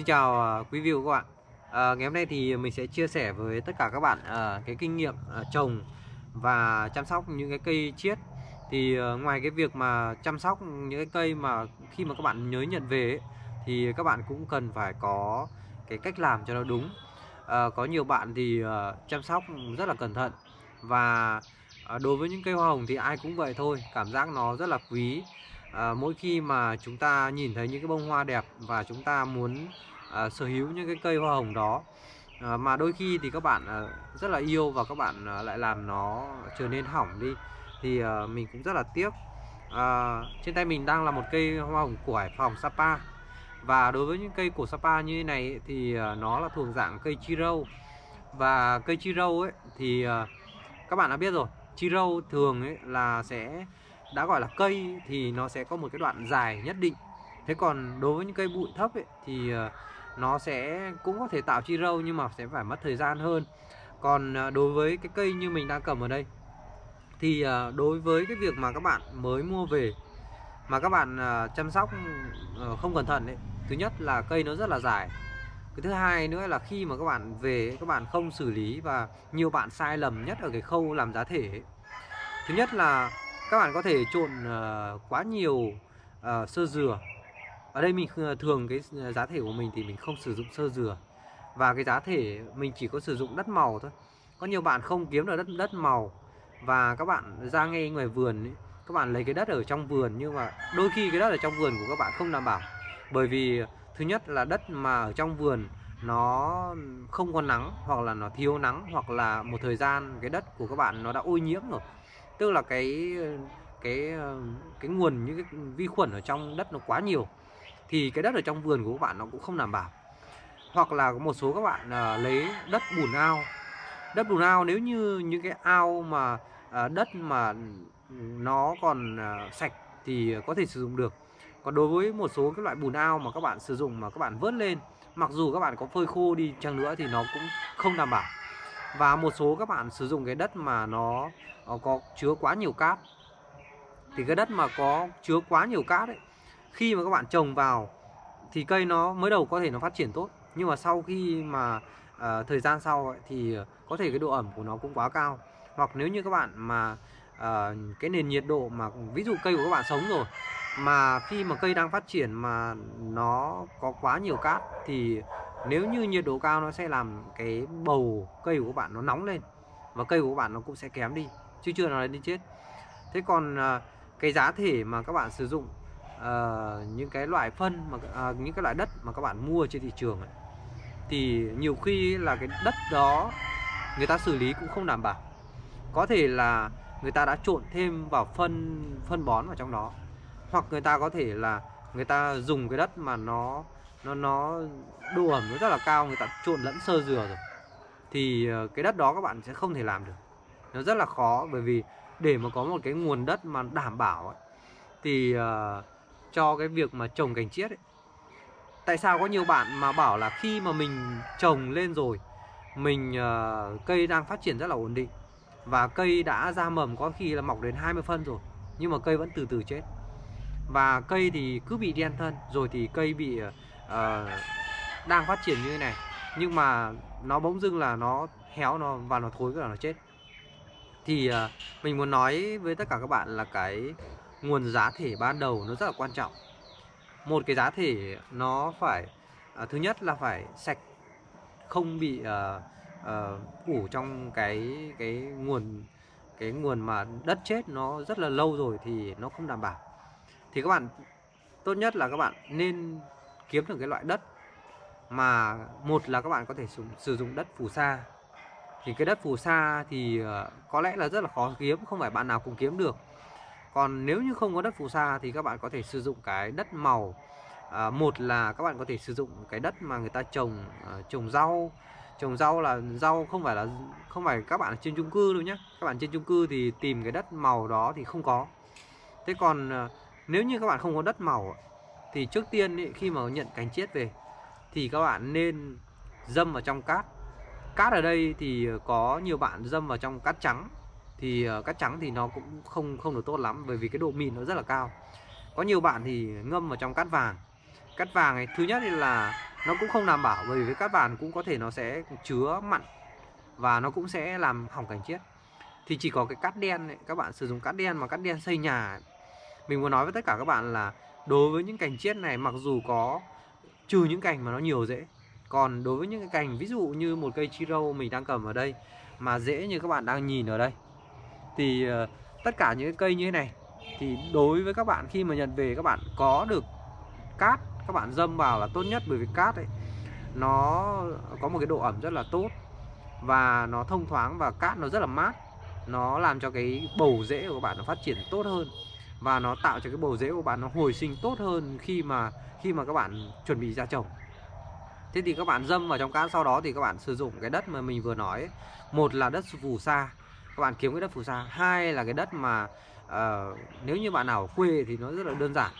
Xin chào ờ, quý vị và các bạn. À, Ngày hôm nay thì mình sẽ chia sẻ với tất cả các bạn à, cái kinh nghiệm à, trồng và chăm sóc những cái cây chiết. Thì à, ngoài cái việc mà chăm sóc những cái cây mà khi mà các bạn nhớ nhận về ấy, Thì các bạn cũng cần phải có cái cách làm cho nó đúng. À, Có nhiều bạn thì à, chăm sóc rất là cẩn thận Và à, đối với những cây hoa hồng thì ai cũng vậy thôi Cảm giác nó rất là quý à, mỗi khi mà chúng ta nhìn thấy những cái bông hoa đẹp và chúng ta muốn à, sở hữu những cái cây hoa hồng đó à, mà đôi khi thì các bạn à, rất là yêu và các bạn à, lại làm nó trở nên hỏng đi thì à, mình cũng rất là tiếc. À, trên tay mình đang là một cây hoa hồng của Hải Phòng Sapa. Và đối với những cây của Sapa như thế này thì à, nó là thuộc dạng cây chi râu. Và cây chi râu ấy thì à, các bạn đã biết rồi chi râu thường ấy là sẽ đã gọi là cây thì nó sẽ có một cái đoạn dài nhất định. Thế còn đối với những cây bụi thấp ấy, thì ờ, nó sẽ cũng có thể tạo chi râu nhưng mà sẽ phải mất thời gian hơn. Còn ờ, đối với cái cây như mình đang cầm ở đây thì ờ, đối với cái việc mà các bạn mới mua về mà các bạn chăm sóc không cẩn thận ấy thứ nhất là cây nó rất là dài. Cái thứ hai nữa là khi mà các bạn về các bạn không xử lý và nhiều bạn sai lầm nhất ở cái khâu làm giá thể ấy. thứ nhất là các bạn có thể trộn uh, ờ, quá nhiều uh, sơ dừa. Ở đây mình ờ, thường cái giá thể của mình thì mình không sử dụng sơ dừa. Và cái giá thể mình chỉ có sử dụng đất màu thôi. Có nhiều bạn không kiếm được đất đất màu. Và các bạn ra ngay ngoài vườn ấy, các bạn lấy cái đất ở trong vườn nhưng mà đôi khi cái đất ở trong vườn của các bạn không đảm bảo. Bởi vì thứ nhất là đất mà ở trong vườn nó không có nắng hoặc là nó thiếu nắng hoặc là một thời gian cái đất của các bạn nó đã ô nhiễm rồi tức là cái cái ờ, cái nguồn những cái vi khuẩn ở trong đất nó quá nhiều thì cái đất ở trong vườn của các bạn nó cũng không đảm bảo. Hoặc là có một số các bạn uh, lấy đất bùn ao. Đất bùn ao nếu như những cái ao mà uh, đất mà nó còn uh, sạch thì có thể sử dụng được. Còn đối với một số cái loại bùn ao mà các bạn sử dụng mà các bạn vớt lên mặc dù các bạn có phơi khô đi chăng nữa thì nó cũng không đảm bảo và một số các bạn sử dụng cái đất mà nó có chứa quá nhiều cát. Thì cái đất mà có chứa quá nhiều cát ấy khi mà các bạn trồng vào thì cây nó mới đầu có thể nó phát triển tốt. Nhưng mà sau khi mà uh, thời gian sau ấy, thì có thể cái độ ẩm của nó cũng quá cao. Hoặc nếu như các bạn mà uh, cái nền nhiệt độ mà ví dụ cây của các bạn sống rồi mà khi mà cây đang phát triển mà nó có quá nhiều cát thì nếu như nhiệt độ cao nó sẽ làm cái bầu cây của các bạn nó nóng lên và cây của các bạn nó cũng sẽ kém đi chứ chưa nói đến chết. Thế còn uh, cái giá thể mà các bạn sử dụng uh, những cái loại phân mà uh, những cái loại đất mà các bạn mua trên thị trường ấy, thì nhiều khi là cái đất đó người ta xử lý cũng không đảm bảo. Có thể là người ta đã trộn thêm vào phân phân bón vào trong đó hoặc người ta có thể là người ta dùng cái đất mà nó nó nó độ ẩm nó rất là cao người ta trộn lẫn sơ dừa rồi. Thì ờ, cái đất đó các bạn sẽ không thể làm được. Nó rất là khó bởi vì để mà có một cái nguồn đất mà đảm bảo ấy, thì uh, cho cái việc mà trồng cành chiết ấy. Tại sao có nhiều bạn mà bảo là khi mà mình trồng lên rồi mình uh, cây đang phát triển rất là ổn định và cây đã ra mầm có khi là mọc đến 20 phân rồi nhưng mà cây vẫn từ từ chết. Và cây thì cứ bị đen thân rồi thì cây bị uh, Ờ, đang phát triển như thế này nhưng mà nó bỗng dưng là nó héo nó và nó thối và nó chết. Thì uh, mình muốn nói với tất cả các bạn là cái nguồn giá thể ban đầu nó rất là quan trọng. Một cái giá thể nó phải uh, thứ nhất là phải sạch không bị uh, uh, ủ trong cái cái nguồn cái nguồn mà đất chết nó rất là lâu rồi thì nó không đảm bảo. Thì các bạn tốt nhất là các bạn nên kiếm được cái loại đất mà một là các bạn có thể sử, sử dụng đất phù sa. Thì cái đất phù sa thì ờ, có lẽ là rất là khó kiếm không phải bạn nào cũng kiếm được. Còn nếu như không có đất phù sa thì các bạn có thể sử dụng cái đất màu. À, một là các bạn có thể sử dụng cái đất mà người ta trồng uh, trồng rau. Trồng rau là rau không phải là không phải các bạn ở trên chung cư đâu nhé các bạn trên chung cư thì tìm cái đất màu đó thì không có. Thế còn uh, nếu như các bạn không có đất màu thì trước tiên ý, khi mà nhận cành chết về thì các bạn nên dâm vào trong cát. Cát ở đây thì ờ, có nhiều bạn dâm vào trong cát trắng. Thì ờ, cát trắng thì nó cũng không không được tốt lắm bởi vì cái độ mịn nó rất là cao. Có nhiều bạn thì ngâm vào trong cát vàng. Cát vàng này thứ nhất là nó cũng không đảm bảo bởi vì cát vàng cũng có thể nó sẽ chứa mặn và nó cũng sẽ làm hỏng cành chiết. Thì chỉ có cái cát đen ấy, các bạn sử dụng cát đen mà cát đen xây nhà. Mình muốn nói với tất cả các bạn là đối với những cành chiết này, mặc dù có trừ những cành mà nó nhiều rễ còn đối với những cái cành ví dụ như một cây chiro mình đang cầm ở đây mà rễ như các bạn đang nhìn ở đây, thì ờ, tất cả những cây như thế này thì đối với các bạn khi mà nhận về các bạn có được cát, các bạn dâm vào là tốt nhất bởi vì cát ấy, nó có một cái độ ẩm rất là tốt và nó thông thoáng và cát nó rất là mát. Nó làm cho cái bầu rễ của bạn nó phát triển tốt hơn và nó tạo cho cái bầu rễ của bạn nó hồi sinh tốt hơn khi mà khi mà các bạn chuẩn bị ra trồng. Thế thì các bạn dâm vào trong cát sau đó thì các bạn sử dụng cái đất mà mình vừa nói một là đất phù sa. Các bạn kiếm cái đất phù sa. Hai là cái đất mà uh, nếu như bạn nào ở quê thì nó rất là đơn giản.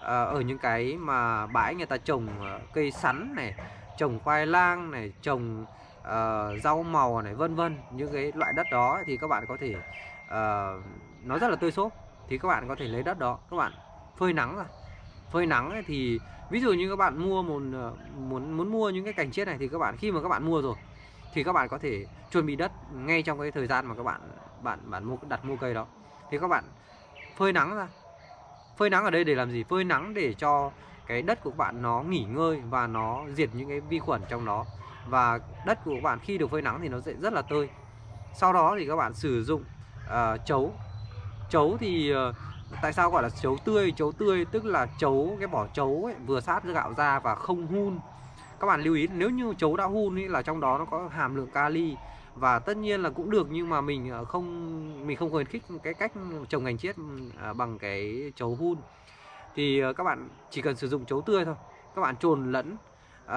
Uh, ở những cái mà bãi người ta trồng uh, cây sắn này trồng khoai lang này trồng uh, rau màu này vân vân. Những cái loại đất đó thì các bạn có thể uh, nó rất là tươi xốp thì các bạn có thể lấy đất đó. Các bạn phơi nắng ra phơi nắng ấy thì ví dụ như các bạn mua một ờ, muốn muốn mua những cái cành chiết này thì các bạn khi mà các bạn mua rồi thì các bạn có thể chuẩn bị đất ngay trong cái thời gian mà các bạn bạn bạn mua đặt mua cây đó. Thì các bạn phơi nắng ra. Phơi nắng ở đây để làm gì? Phơi nắng để cho cái đất của các bạn nó nghỉ ngơi và nó diệt những cái vi khuẩn trong đó. Và đất của các bạn khi được phơi nắng thì nó sẽ rất là tươi sau đó thì các bạn sử dụng uh, chấu chấu thì ờ, tại sao gọi là chấu tươi? Chấu tươi tức là chấu cái vỏ chấu ấy, vừa sát với gạo ra và không hun. Các bạn lưu ý nếu như chấu đã hun ấy là trong đó nó có hàm lượng kali. Và tất nhiên là cũng được nhưng mà mình ờ, không mình không khuyến khích cái cách trồng ngành chiết ờ, bằng cái chấu hun. Thì các bạn chỉ cần sử dụng chấu tươi thôi. Các bạn trộn lẫn uh,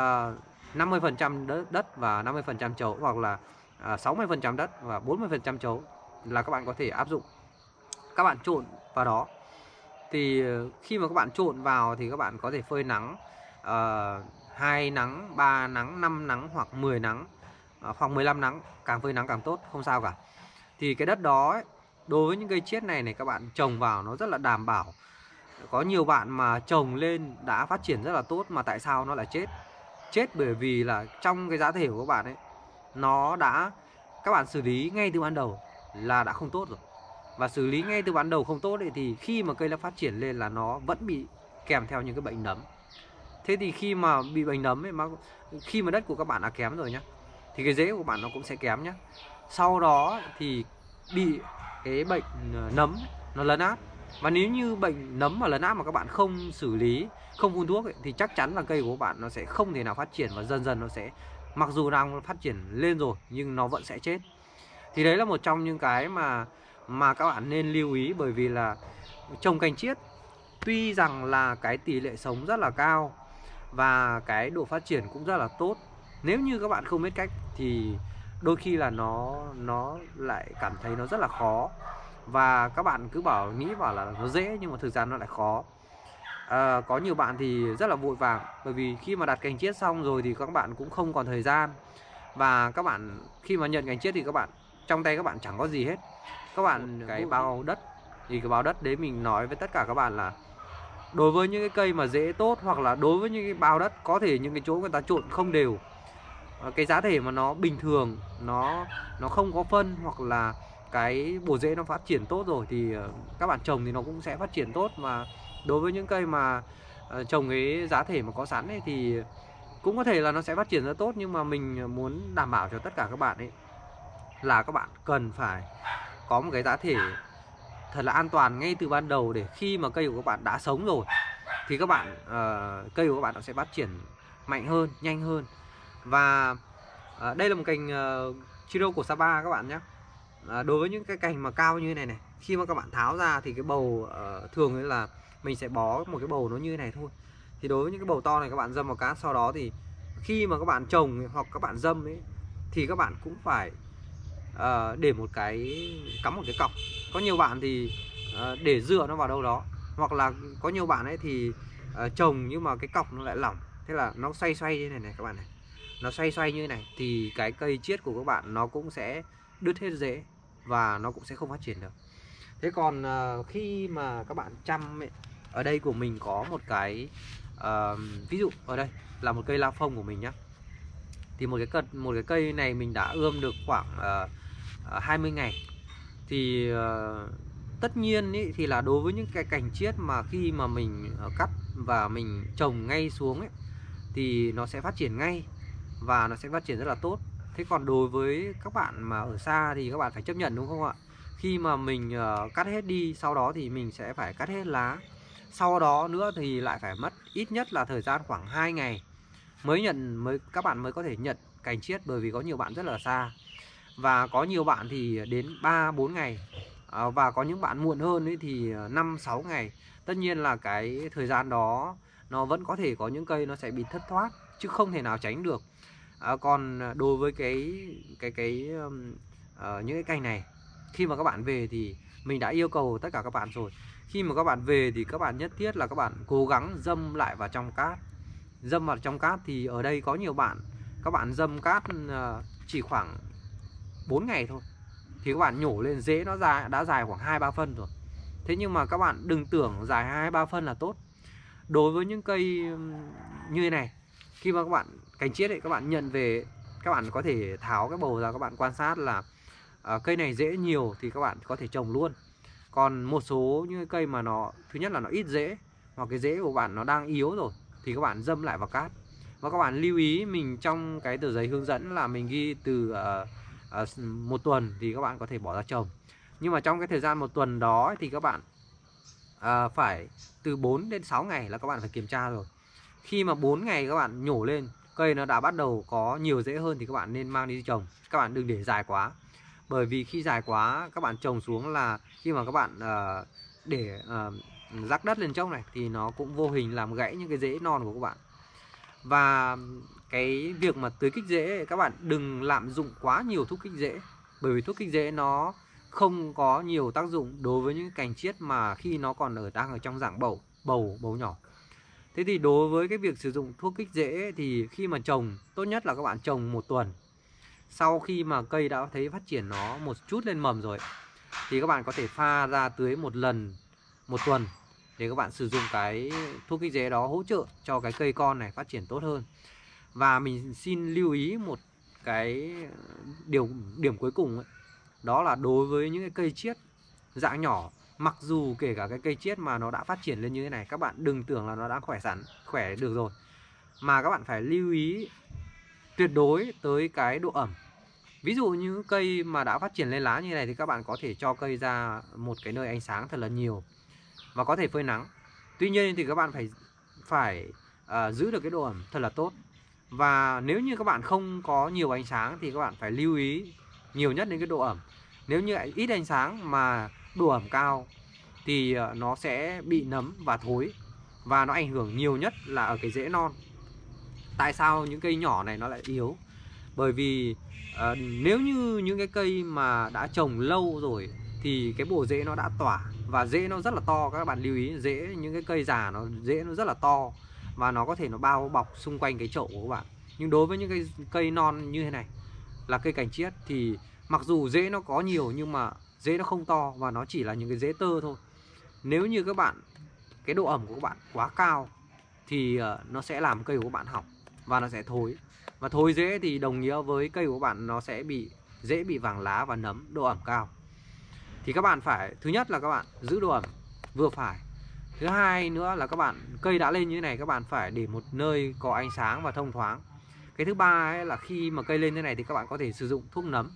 50% đất, đất và 50% chấu hoặc là uh, 60% đất và 40% chấu là các bạn có thể áp dụng các bạn trộn vào đó. Thì ờ, khi mà các bạn trộn vào thì các bạn có thể phơi nắng uh, nắng 3 nắng 5 nắng hoặc 10 nắng uh, hoặc 15 nắng càng phơi nắng càng tốt không sao cả. Thì cái đất đó ấy, đối với những cây chiết này này các bạn trồng vào nó rất là đảm bảo. Có nhiều bạn mà trồng lên đã phát triển rất là tốt mà tại sao nó lại chết? Chết bởi vì là trong cái giá thể của các bạn ấy nó đã các bạn xử lý ngay từ ban đầu là đã không tốt rồi và xử lý ngay từ ban đầu không tốt ấy, thì khi mà cây nó phát triển lên là nó vẫn bị kèm theo những cái bệnh nấm. Thế thì khi mà bị bệnh nấm ấy mà khi mà đất của các bạn đã kém rồi nhá thì cái rễ của bạn nó cũng sẽ kém nhá. Sau đó thì bị cái bệnh ờ, nấm nó lấn át. Và nếu như bệnh nấm mà lấn át mà các bạn không xử lý không phun thuốc ấy, thì chắc chắn là cây của bạn nó sẽ không thể nào phát triển và dần dần nó sẽ mặc dù đang phát triển lên rồi nhưng nó vẫn sẽ chết. Thì đấy là một trong những cái mà mà các bạn nên lưu ý bởi vì là trồng cành chiết tuy rằng là cái tỷ lệ sống rất là cao và cái độ phát triển cũng rất là tốt nếu như các bạn không biết cách thì đôi khi là nó nó lại cảm thấy nó rất là khó. Và các bạn cứ bảo nghĩ bảo là nó dễ nhưng mà thực ra nó lại khó. À, có nhiều bạn thì rất là vội vàng bởi vì khi mà đặt cành chiết xong rồi thì các bạn cũng không còn thời gian. Và các bạn khi mà nhận cành chiết thì các bạn trong tay các bạn chẳng có gì hết các bạn cái bao đất. Thì cái bao đất đấy mình nói với tất cả các bạn là đối với những cái cây mà dễ tốt hoặc là đối với những cái bao đất có thể những cái chỗ người ta trộn không đều. Ờ, cái giá thể mà nó bình thường nó nó không có phân hoặc là cái bộ rễ nó phát triển tốt rồi thì ờ, các bạn trồng thì nó cũng sẽ phát triển tốt. Mà đối với những cây mà ờ, trồng cái giá thể mà có sẵn ấy thì cũng có thể là nó sẽ phát triển rất tốt. Nhưng mà mình muốn đảm bảo cho tất cả các bạn ấy là các bạn cần phải có một cái giá thể thật là an toàn ngay từ ban đầu để khi mà cây của các bạn đã sống rồi thì các bạn uh, cây của các bạn nó sẽ phát triển mạnh hơn nhanh hơn. Và uh, đây là một cành uh, chiro của Sapa các bạn nhé. Uh, đối với những cái cành mà cao như này này khi mà các bạn tháo ra thì cái bầu uh, thường là mình sẽ bó một cái bầu nó như này thôi. Thì đối với những cái bầu to này các bạn dâm vào cát sau đó thì khi mà các bạn trồng hoặc các bạn dâm ấy thì các bạn cũng phải uh, để một cái cắm một cái cọc. Có nhiều bạn thì uh, để dựa nó vào đâu đó. Hoặc là có nhiều bạn ấy thì uh, trồng nhưng mà cái cọc nó lại lỏng. Thế là nó xoay xoay như này này các bạn này. Nó xoay xoay như này thì cái cây chiết của các bạn nó cũng sẽ đứt hết rễ và nó cũng sẽ không phát triển được. Thế còn uh, khi mà các bạn chăm ấy, ở đây của mình có một cái uh, uh, ví dụ ở đây là một cây la phong của mình nhá thì một cái cật một cái cây này mình đã ươm được khoảng ờ, ờ, uh, 20 ngày. Thì uh, tất nhiên ý, thì là đối với những cái cành chiết mà khi mà mình uh, cắt và mình trồng ngay xuống ấy, thì nó sẽ phát triển ngay và nó sẽ phát triển rất là tốt. Thế còn đối với các bạn mà ở xa thì các bạn phải chấp nhận đúng không ạ? Khi mà mình uh, cắt hết đi sau đó thì mình sẽ phải cắt hết lá. Sau đó nữa thì lại phải mất ít nhất là thời gian khoảng 2 ngày mới nhận mới các bạn mới có thể nhận cành chiết bởi vì có nhiều bạn rất là xa. Và có nhiều bạn thì đến 3 4 ngày. À, và có những bạn muộn hơn ấy thì à, 5 6 ngày. Tất nhiên là cái thời gian đó nó vẫn có thể có những cây nó sẽ bị thất thoát chứ không thể nào tránh được. À, còn đối với cái cái cái uh, những cái cây này khi mà các bạn về thì mình đã yêu cầu tất cả các bạn rồi. Khi mà các bạn về thì các bạn nhất thiết là các bạn cố gắng dâm lại vào trong cát dâm vào trong cát thì ở đây có nhiều bạn các bạn dâm cát ờ, chỉ khoảng 4 ngày thôi thì các bạn nhổ lên dễ nó dài đã dài khoảng 2 3 phân rồi. Thế nhưng mà các bạn đừng tưởng dài 2 3 phân là tốt. Đối với những cây như thế này, khi mà các bạn cành chiết ấy các bạn nhận về các bạn có thể tháo cái bầu ra các bạn quan sát là uh, cây này dễ nhiều thì các bạn có thể trồng luôn. Còn một số những cây mà nó thứ nhất là nó ít dễ hoặc cái rễ của bạn nó đang yếu rồi thì các bạn dâm lại vào cát. Và các bạn lưu ý mình trong cái tờ giấy hướng dẫn là mình ghi từ uh, uh, một tuần thì các bạn có thể bỏ ra trồng nhưng mà trong cái thời gian một tuần đó thì các bạn uh, phải từ 4 đến 6 ngày là các bạn phải kiểm tra rồi. Khi mà 4 ngày các bạn nhổ lên cây nó đã bắt đầu có nhiều rễ hơn thì các bạn nên mang đi trồng các bạn đừng để dài quá. Bởi vì khi dài quá các bạn trồng xuống là khi mà các bạn uh, để uh, rắc đất lên trong này thì nó cũng vô hình làm gãy những cái rễ non của các bạn. Và cái việc mà tưới kích rễ các bạn đừng lạm dụng quá nhiều thuốc kích rễ, bởi vì thuốc kích rễ nó không có nhiều tác dụng đối với những cành chiết mà khi nó còn ở đang ở trong dạng bầu bầu bầu nhỏ. Thế thì đối với cái việc sử dụng thuốc kích rễ thì khi mà trồng, tốt nhất là các bạn trồng một tuần. Sau khi mà cây đã thấy phát triển nó một chút lên mầm rồi, thì các bạn có thể pha ra tưới một lần, một tuần để các bạn sử dụng cái thuốc kích rễ đó hỗ trợ cho cái cây con này phát triển tốt hơn. Và mình xin lưu ý một cái điều điểm cuối cùng ấy, đó là đối với những cái cây chiết dạng nhỏ mặc dù kể cả cái cây chiết mà nó đã phát triển lên như thế này các bạn đừng tưởng là nó đã khỏe sẵn khỏe được rồi. Mà các bạn phải lưu ý tuyệt đối tới cái độ ẩm. Ví dụ như cây mà đã phát triển lên lá như này thì các bạn có thể cho cây ra một cái nơi ánh sáng thật là nhiều và có thể phơi nắng. Tuy nhiên thì các bạn phải phải uh, giữ được cái độ ẩm thật là tốt. Và nếu như các bạn không có nhiều ánh sáng thì các bạn phải lưu ý nhiều nhất đến cái độ ẩm. Nếu như ít ánh sáng mà độ ẩm cao thì ờ, nó sẽ bị nấm và thối và nó ảnh hưởng nhiều nhất là ở cái rễ non. Tại sao những cây nhỏ này nó lại yếu? Bởi vì uh, nếu như những cái cây mà đã trồng lâu rồi thì cái bộ rễ nó đã tỏa và rễ nó rất là to, các bạn lưu ý rễ những cái cây già nó rễ nó rất là to. Và nó có thể nó bao bọc xung quanh cái chậu của các bạn. Nhưng đối với những cây cây non như thế này, là cây cảnh chiết, thì mặc dù rễ nó có nhiều nhưng mà rễ nó không to và nó chỉ là những cái rễ tơ thôi. Nếu như các bạn, cái độ ẩm của các bạn quá cao, thì ờ, nó sẽ làm cây của các bạn hỏng và nó sẽ thối. Và thối rễ thì đồng nghĩa với cây của các bạn nó sẽ bị, dễ bị vàng lá và nấm, độ ẩm cao thì các bạn phải thứ nhất là các bạn giữ độ ẩm vừa phải. Thứ hai nữa là các bạn cây đã lên như thế này các bạn phải để một nơi có ánh sáng và thông thoáng. Cái thứ ba ấy là khi mà cây lên thế này thì các bạn có thể sử dụng thuốc nấm.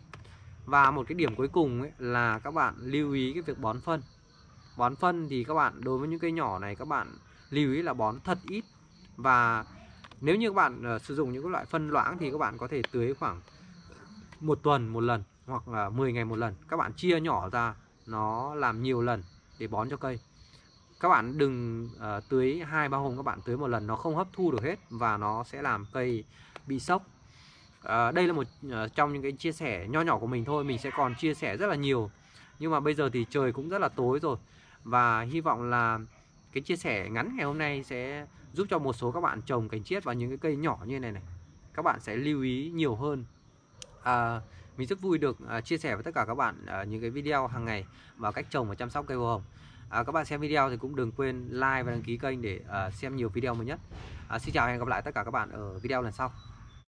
Và một cái điểm cuối cùng ấy là các bạn lưu ý cái việc bón phân. Bón phân thì các bạn đối với những cây nhỏ này các bạn lưu ý là bón thật ít. Và nếu như các bạn uh, sử dụng những loại phân loãng thì các bạn có thể tưới khoảng một tuần một lần hoặc là 10 ngày một lần. Các bạn chia nhỏ ra nó làm nhiều lần để bón cho cây. Các bạn đừng uh, tưới hai ba hôm các bạn tưới một lần nó không hấp thu được hết và nó sẽ làm cây bị sốc. Uh, đây là một uh, trong những cái chia sẻ nho nhỏ của mình thôi mình sẽ còn chia sẻ rất là nhiều. Nhưng mà bây giờ thì trời cũng rất là tối rồi và hy vọng là cái chia sẻ ngắn ngày hôm nay sẽ giúp cho một số các bạn trồng cành chiết vào những cái cây nhỏ như này này. Các bạn sẽ lưu ý nhiều hơn. Uh, mình rất vui được uh, chia sẻ với tất cả các bạn uh, những cái video hàng ngày và cách trồng và chăm sóc cây hoa hồng. À, các bạn xem video thì cũng đừng quên like và đăng ký kênh để uh, xem nhiều video mới nhất. À, xin chào và hẹn gặp lại tất cả các bạn ở video lần sau.